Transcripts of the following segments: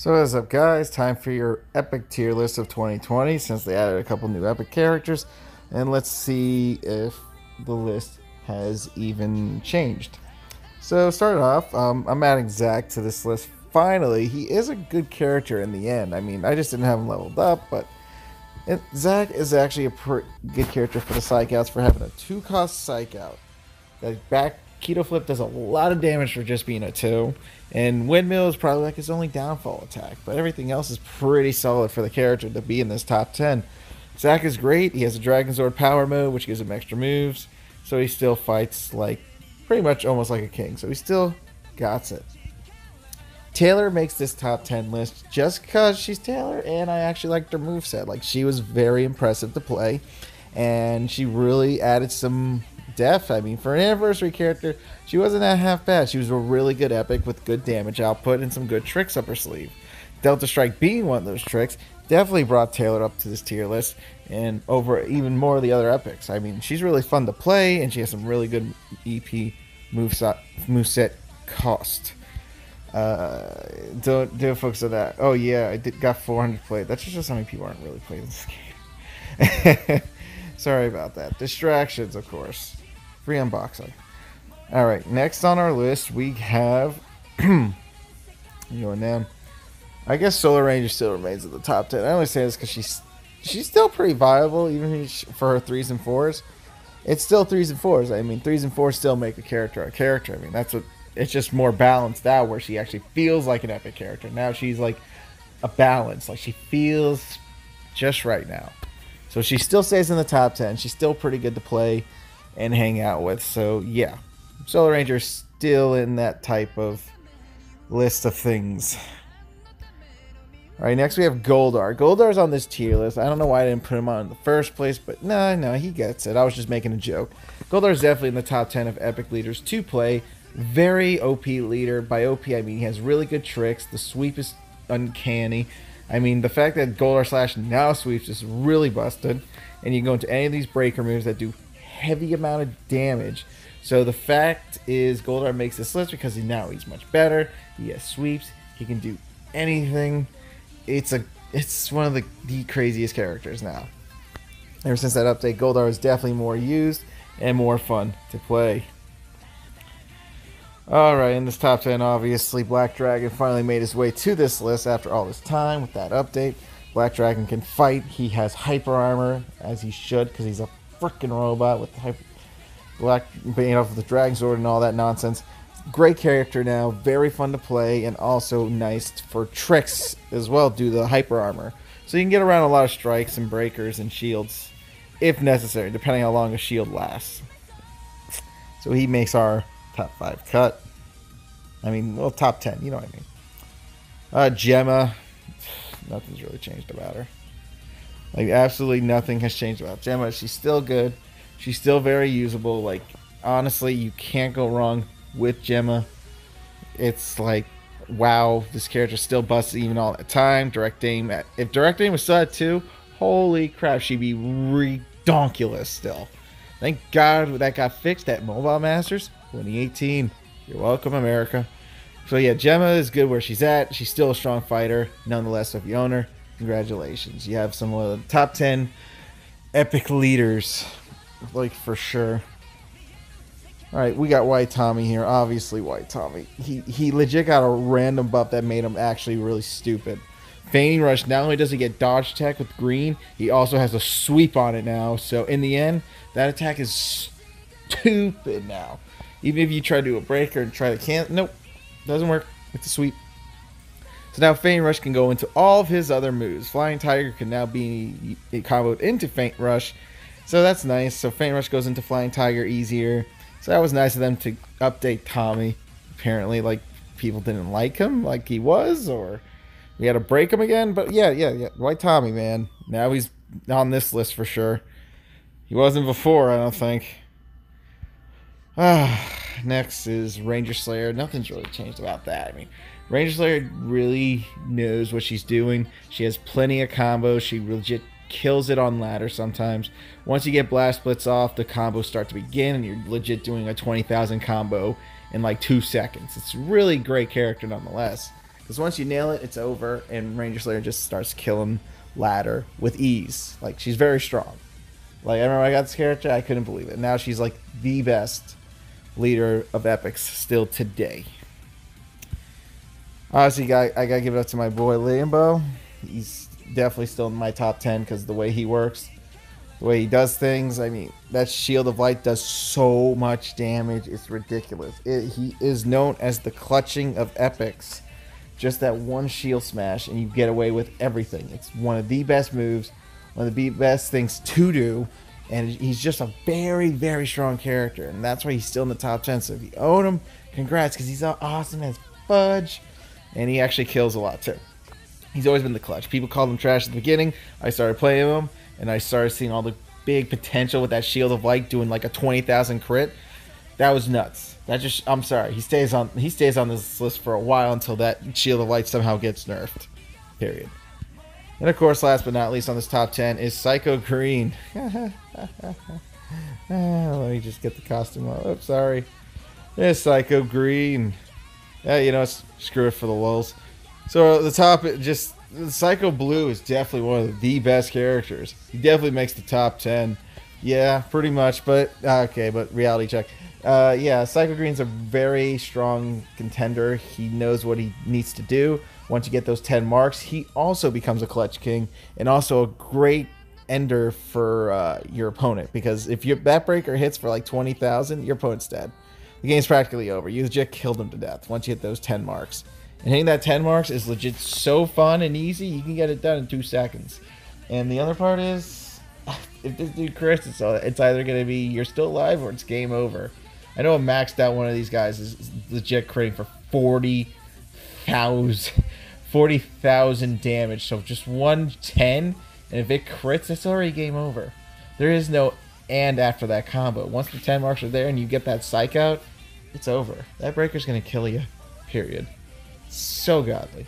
So what's up guys, time for your epic tier list of 2020 since they added a couple new epic characters and let's see if the list has even changed. So started off, um, I'm adding Zack to this list. Finally, he is a good character in the end. I mean, I just didn't have him leveled up, but it, Zack is actually a good character for the Psych Outs for having a 2 cost Psych Out. That back Keto Flip does a lot of damage for just being a 2. And Windmill is probably like his only downfall attack. But everything else is pretty solid for the character to be in this top 10. Zack is great. He has a Dragon Sword power mode, which gives him extra moves. So he still fights like pretty much almost like a king. So he still got it. Taylor makes this top 10 list just because she's Taylor and I actually liked her move set. Like she was very impressive to play and she really added some depth. I mean, for an anniversary character, she wasn't that half bad. She was a really good epic with good damage output and some good tricks up her sleeve. Delta Strike being one of those tricks definitely brought Taylor up to this tier list and over even more of the other epics. I mean, she's really fun to play and she has some really good EP moveset, moveset cost. Uh, don't don't focus on that. Oh yeah, I did, got 400 played. That's just how many people aren't really playing this game. Sorry about that. Distractions, of course. Free unboxing. All right, next on our list we have. you know, now, I guess Solar Ranger still remains at the top ten. I only say this because she's she's still pretty viable, even for her threes and fours. It's still threes and fours. I mean, threes and fours still make a character a character. I mean, that's what it's just more balanced now, where she actually feels like an epic character. Now she's like a balance, like she feels just right now. So she still stays in the top ten. She's still pretty good to play and hang out with. So yeah, Solar Ranger is still in that type of list of things. All right, next we have Goldar. Goldar's on this tier list. I don't know why I didn't put him on in the first place, but no, no, he gets it. I was just making a joke. Goldar's definitely in the top 10 of epic leaders to play. Very OP leader. By OP, I mean he has really good tricks. The sweep is uncanny. I mean, the fact that Goldar Slash now sweeps is really busted. And you can go into any of these breaker moves that do heavy amount of damage. So the fact is Goldar makes this list because he now he's much better. He has sweeps. He can do anything it's a it's one of the, the craziest characters now. Ever since that update, Goldar is definitely more used and more fun to play. Alright, in this top 10, obviously, Black Dragon finally made his way to this list after all this time with that update. Black Dragon can fight. He has hyper armor, as he should, because he's a freaking robot with hyper, black being off the Dragon Sword and all that nonsense great character now, very fun to play, and also nice for tricks as well, due to the hyper armor. So you can get around a lot of strikes and breakers and shields if necessary, depending how long a shield lasts. So he makes our top five cut. I mean, well, top ten, you know what I mean. Uh, Gemma, nothing's really changed about her. Like, absolutely nothing has changed about Gemma. She's still good. She's still very usable. Like, honestly, you can't go wrong with Gemma. It's like, wow, this character still busts even all the time. Direct aim, at, if direct aim was still at two, holy crap, she'd be redonkulous still. Thank God that got fixed at Mobile Masters 2018. You're welcome, America. So yeah, Gemma is good where she's at. She's still a strong fighter, nonetheless. If you own her, congratulations. You have some of the top ten epic leaders, like for sure. All right, we got White Tommy here. Obviously, White Tommy. He he legit got a random buff that made him actually really stupid. Feigning Rush. Not only does he get dodge attack with green, he also has a sweep on it now. So in the end, that attack is stupid now. Even if you try to do a breaker and try to can, nope, doesn't work with the sweep. So now Feigning Rush can go into all of his other moves. Flying Tiger can now be comboed into Feint Rush. So that's nice. So Feint Rush goes into Flying Tiger easier. So that was nice of them to update Tommy. Apparently, like people didn't like him like he was, or we had to break him again. But yeah, yeah, yeah. White Tommy, man. Now he's on this list for sure. He wasn't before, I don't think. Ah, next is Ranger Slayer. Nothing's really changed about that. I mean, Ranger Slayer really knows what she's doing. She has plenty of combos. She legit kills it on ladder sometimes. Once you get blast splits off, the combos start to begin, and you're legit doing a 20,000 combo in like two seconds. It's really great character nonetheless. Because once you nail it, it's over, and Ranger Slayer just starts killing ladder with ease. Like she's very strong. Like I remember I got this character, I couldn't believe it. Now she's like the best leader of epics still today. Honestly, I, I gotta give it up to my boy Lambo. He's definitely still in my top ten because the way he works, the way he does things. I mean, that shield of light does so much damage. It's ridiculous. It, he is known as the clutching of epics. Just that one shield smash, and you get away with everything. It's one of the best moves, one of the best things to do, and he's just a very, very strong character, and that's why he's still in the top ten. So if you own him, congrats, because he's awesome as fudge, and he actually kills a lot too. He's always been the clutch. People called him trash at the beginning. I started playing him, and I started seeing all the big potential with that shield of light doing like a twenty thousand crit. That was nuts. That just I'm sorry. He stays on he stays on this list for a while until that shield of light somehow gets nerfed. Period. And of course, last but not least on this top ten is Psycho Green. Ah, let me just get the costume up. Oh, sorry. It's Psycho Green. Yeah, you know, screw it for the lulz. So the top, just Psycho Blue is definitely one of the best characters. He definitely makes the top ten. Yeah, pretty much. But okay, but reality check. Uh, yeah, Psycho Green's a very strong contender. He knows what he needs to do. Once you get those 10 marks, he also becomes a clutch king and also a great ender for uh, your opponent because if your that breaker hits for like 20,000, your opponent's dead. The game's practically over. You just killed them to death once you hit those 10 marks. And hitting that 10 marks is legit so fun and easy, you can get it done in two seconds. And the other part is, if this dude crits, it's, uh, it's either going to be you're still alive or it's game over. I know a maxed out one of these guys is legit critting for 40,000 40,000 damage. So just 110, and if it crits, it's already game over. There is no and after that combo. Once the 10 marks are there and you get that psych out, it's over. That breaker's to kill you, period. So godly.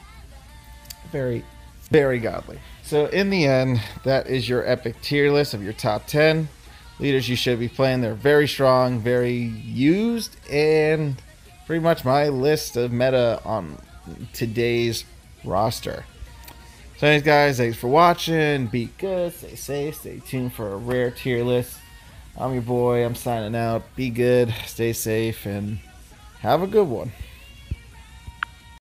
Very, very godly. So in the end, that is your epic tier list of your top 10 leaders you should be playing. They're very strong, very used, and pretty much my list of meta on today's roster. So, anyways, guys, thanks for watching. Be good, stay safe, stay tuned for a rare tier list. I'm your boy. I'm signing out. Be good, stay safe, and have a good one.